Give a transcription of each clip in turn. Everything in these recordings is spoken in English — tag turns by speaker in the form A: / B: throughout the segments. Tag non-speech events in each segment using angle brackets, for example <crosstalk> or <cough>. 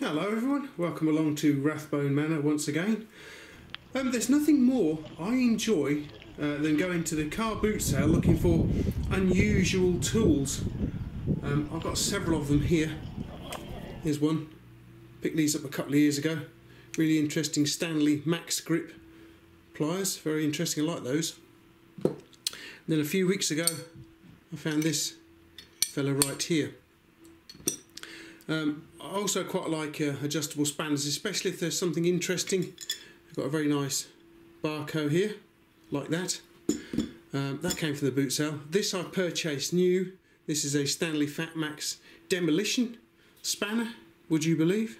A: Hello everyone, welcome along to Rathbone Manor once again. Um, there's nothing more I enjoy uh, than going to the car boot sale looking for unusual tools. Um, I've got several of them here. Here's one. Picked these up a couple of years ago. Really interesting Stanley Max Grip pliers. Very interesting, I like those. And then a few weeks ago I found this fella right here. Um, I also quite like uh, adjustable spanners, especially if there's something interesting. I've got a very nice Bahco here, like that. Um, that came from the boot sale. This I purchased new. This is a Stanley Fatmax Demolition spanner, would you believe?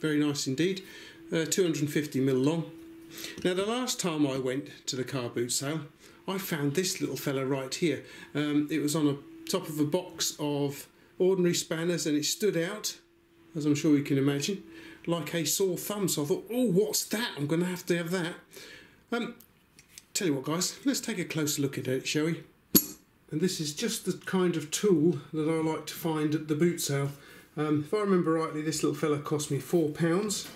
A: Very nice indeed. Uh, 250mm long. Now the last time I went to the car boot sale, I found this little fella right here. Um, it was on the top of a box of ordinary spanners and it stood out, as I'm sure you can imagine, like a sore thumb. So I thought, oh, what's that? I'm going to have to have that. Um, tell you what, guys, let's take a closer look at it, shall we? And this is just the kind of tool that I like to find at the boot sale. Um, if I remember rightly, this little fella cost me four pounds.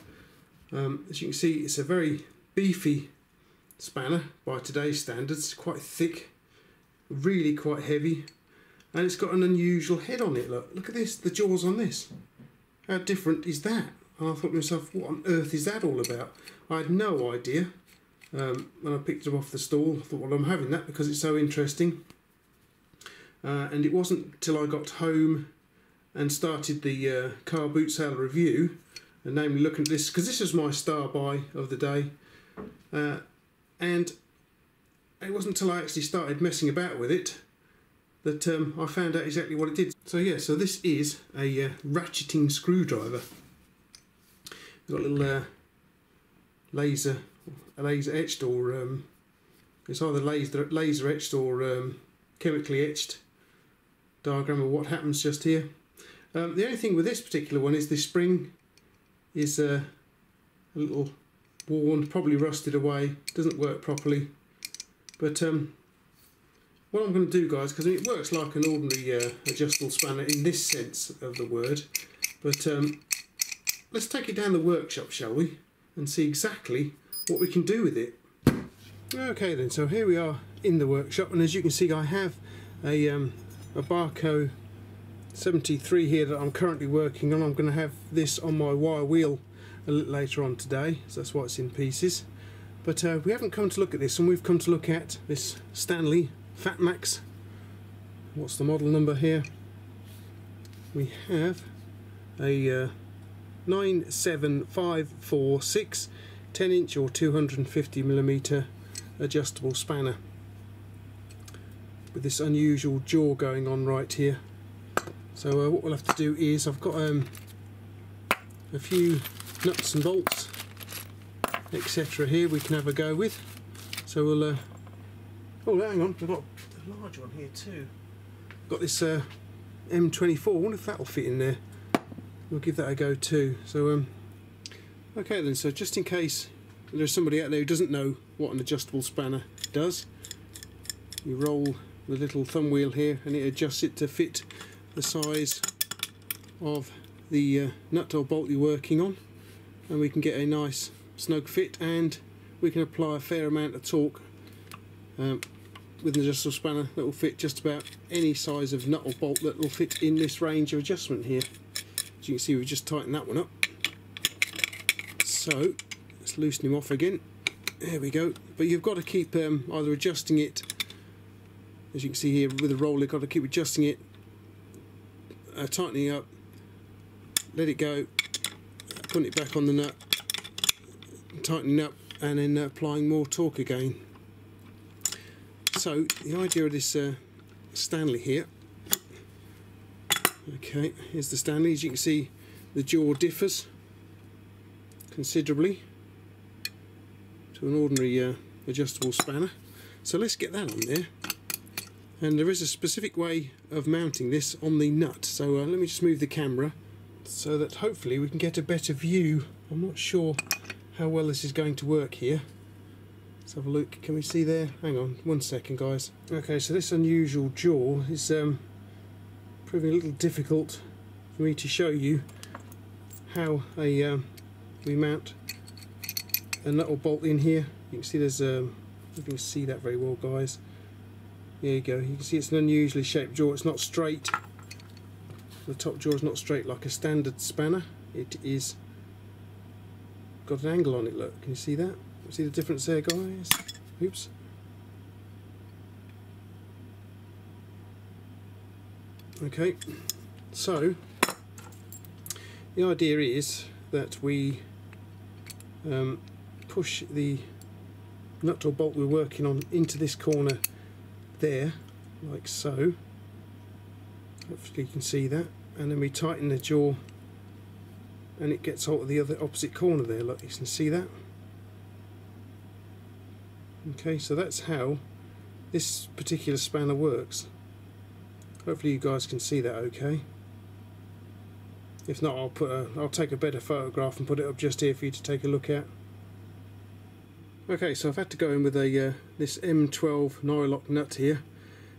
A: Um, as you can see, it's a very beefy spanner by today's standards, quite thick, really quite heavy, and it's got an unusual head on it. Look, look at this, the jaws on this. How different is that? And I thought to myself, what on earth is that all about? I had no idea. Um, when I picked it off the stall, I thought, well, I'm having that because it's so interesting. Uh, and it wasn't till I got home and started the uh, car boot sale review, and namely looking at this, because this was my star buy of the day. Uh, and it wasn't until I actually started messing about with it that um, I found out exactly what it did. So yeah, so this is a uh, ratcheting screwdriver. It's got a little uh, laser, a laser etched or um, it's either laser, laser etched or um, chemically etched diagram of what happens just here. Um, the only thing with this particular one is the spring is uh, a little worn, probably rusted away, doesn't work properly. But um, what I'm going to do guys, because it works like an ordinary uh, adjustable spanner in this sense of the word, but um, let's take it down the workshop shall we, and see exactly what we can do with it. Okay then, so here we are in the workshop, and as you can see I have a, um, a Bahco 73 here that I'm currently working on. I'm going to have this on my wire wheel a little later on today, so that's why it's in pieces. But uh, we haven't come to look at this, and we've come to look at this Stanley Fatmax. What's the model number here? We have a uh, 97546 10 inch or 250 millimeter adjustable spanner with this unusual jaw going on right here. So uh, what we'll have to do is I've got um, a few nuts and bolts etc here we can have a go with. So we'll uh, Oh, hang on, I've got a large one here too. Got this uh, M24, I wonder if that'll fit in there. We'll give that a go too. So, um, okay then, so just in case there's somebody out there who doesn't know what an adjustable spanner does, you roll the little thumb wheel here and it adjusts it to fit the size of the uh, nut or bolt you're working on and we can get a nice snug fit and we can apply a fair amount of torque um, with an adjustable spanner that will fit just about any size of nut or bolt that will fit in this range of adjustment here. As you can see we've just tightened that one up. So let's loosen him off again. There we go. But you've got to keep um, either adjusting it, as you can see here with the roller, you've got to keep adjusting it, uh, tightening up, let it go, putting it back on the nut, tightening up and then uh, applying more torque again so the idea of this uh, Stanley here. Okay here's the Stanley as you can see the jaw differs considerably to an ordinary uh, adjustable spanner. So let's get that on there. And there is a specific way of mounting this on the nut. So uh, let me just move the camera so that hopefully we can get a better view. I'm not sure how well this is going to work here Let's have a look. Can we see there? Hang on, one second, guys. Okay, so this unusual jaw is um, proving a little difficult for me to show you how a um, we mount a nut or bolt in here. You can see there's um, you can see that very well guys. There you go. You can see it's an unusually shaped jaw. It's not straight. The top jaw is not straight like a standard spanner. It is got an angle on it. Look, can you see that? See the difference there, guys? Oops. Okay, so the idea is that we um, push the nut or bolt we're working on into this corner there, like so. Hopefully you can see that. And then we tighten the jaw and it gets out of the other opposite corner there, like you can see that. Okay, so that's how this particular spanner works. Hopefully you guys can see that okay. If not, I'll put a, I'll take a better photograph and put it up just here for you to take a look at. Okay, so I've had to go in with a uh, this M12 Nylock nut here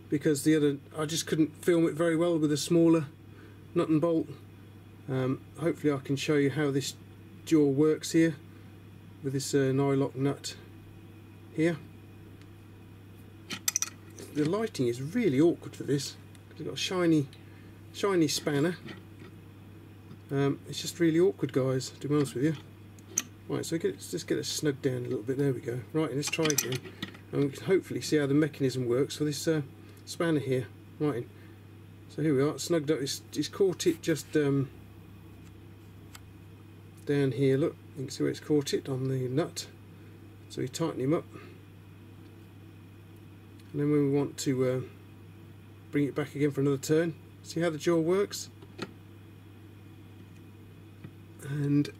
A: because the other I just couldn't film it very well with a smaller nut and bolt. Um, hopefully I can show you how this jaw works here with this uh, Nylock nut here. The lighting is really awkward for this it's got a shiny, shiny spanner. Um, it's just really awkward, guys, to be honest with you. Right, so get, let's just get it snugged down a little bit. There we go. Right, let's try again. And we can hopefully see how the mechanism works for this uh, spanner here. Right, so here we are, snugged up. It's, it's caught it just um, down here. Look, you can see where it's caught it on the nut. So we tighten him up. And then when we want to uh, bring it back again for another turn. See how the jaw works? And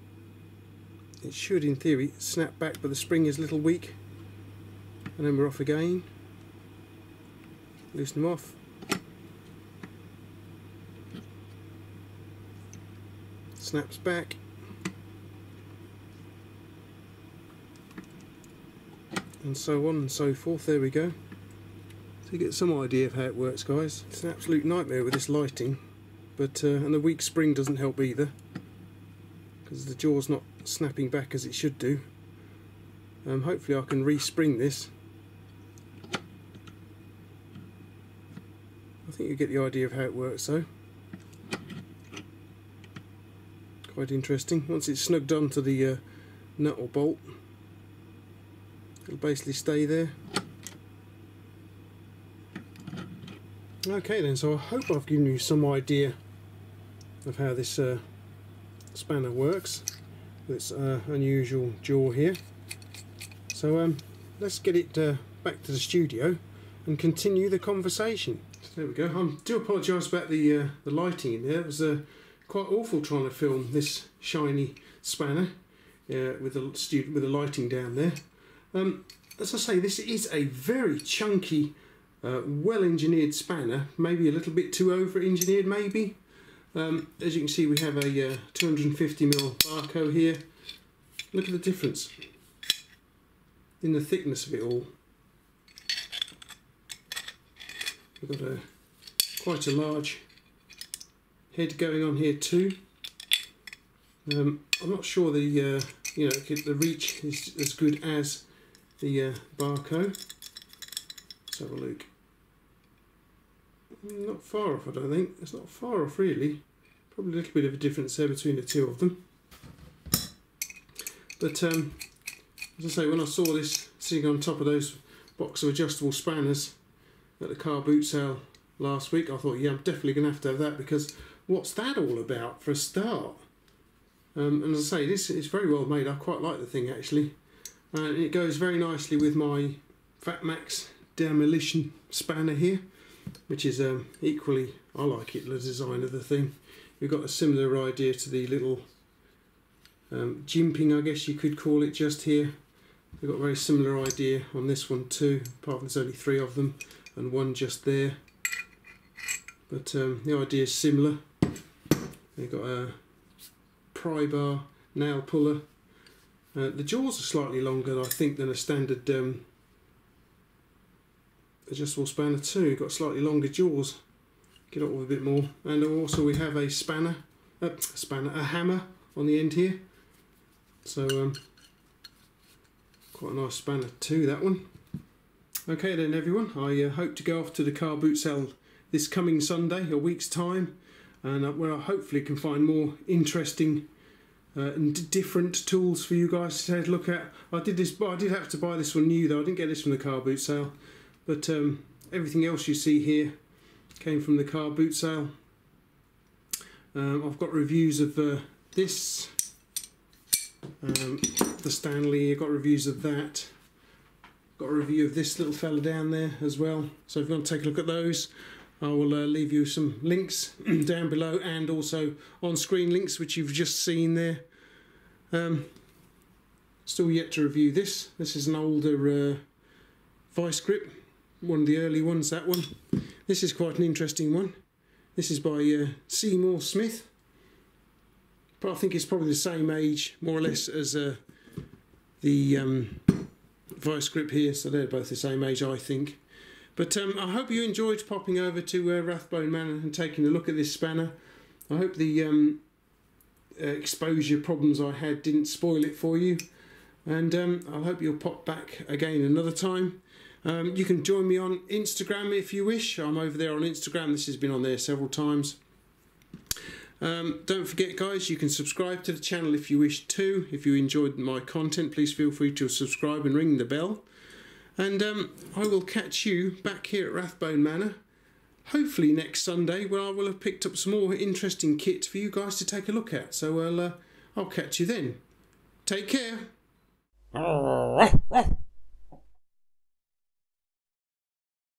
A: it should, in theory, snap back, but the spring is a little weak. And then we're off again. Loosen them off. Snaps back. And so on and so forth. There we go. So you get some idea of how it works guys. It's an absolute nightmare with this lighting but uh, and the weak spring doesn't help either because the jaw's not snapping back as it should do. Um, hopefully I can respring this. I think you get the idea of how it works though. Quite interesting. Once it's snugged onto the uh, nut or bolt it'll basically stay there. Okay then, so I hope I've given you some idea of how this uh, spanner works with its uh, unusual jaw here. So um, let's get it uh, back to the studio and continue the conversation. So there we go. I do apologise about the uh, the lighting in there. It was uh, quite awful trying to film this shiny spanner uh, with the with the lighting down there. Um, as I say, this is a very chunky uh, well engineered spanner, maybe a little bit too over engineered maybe. Um, as you can see we have a uh, 250mm Bahco here. Look at the difference in the thickness of it all. We've got a quite a large head going on here too. Um, I'm not sure the uh, you know the reach is as good as the uh, Bahco. Let's have a look. Not far off, I don't think. It's not far off, really. Probably a little bit of a difference there between the two of them. But, um, as I say, when I saw this sitting on top of those box of adjustable spanners at the car boot sale last week, I thought, yeah, I'm definitely going to have to have that because what's that all about for a start? Um, and as I say, this is very well made. I quite like the thing actually. And it goes very nicely with my Fatmax demolition spanner here which is um, equally, I like it, the design of the thing. We've got a similar idea to the little um, jimping, I guess you could call it, just here. We've got a very similar idea on this one too, apart from there's only three of them and one just there. But um, the idea is similar. We've got a pry bar nail puller. Uh, the jaws are slightly longer, I think, than a standard um, adjustable spanner too. Got slightly longer jaws. Get up with a bit more. And also we have a spanner, uh, a spanner, a hammer on the end here. So um, quite a nice spanner too that one. Okay then everyone, I uh, hope to go off to the car boot sale this coming Sunday, a week's time, and uh, where I hopefully can find more interesting uh, and different tools for you guys to look at. I did this, I did have to buy this one new though. I didn't get this from the car boot sale, but um, everything else you see here came from the car boot sale. Um, I've got reviews of uh, this, um, the Stanley. I've got reviews of that. Got a review of this little fella down there as well. So if you want to take a look at those, I will uh, leave you some links <clears throat> down below and also on screen links which you've just seen there. Um, still yet to review this. This is an older uh, vice grip, one of the early ones, that one. This is quite an interesting one. This is by uh, Seymour Smith. But I think it's probably the same age, more or less, as uh, the um, vice grip here. So they're both the same age, I think. But um, I hope you enjoyed popping over to uh, Rathbone Manor and taking a look at this spanner. I hope the um, uh, exposure problems I had didn't spoil it for you. And um, I hope you'll pop back again another time. Um, you can join me on Instagram if you wish. I'm over there on Instagram. This has been on there several times. Um, don't forget, guys, you can subscribe to the channel if you wish to. If you enjoyed my content, please feel free to subscribe and ring the bell. And um, I will catch you back here at Rathbone Manor, hopefully next Sunday, where I will have picked up some more interesting kit for you guys to take a look at. So I'll, uh, I'll catch you then. Take care. <laughs>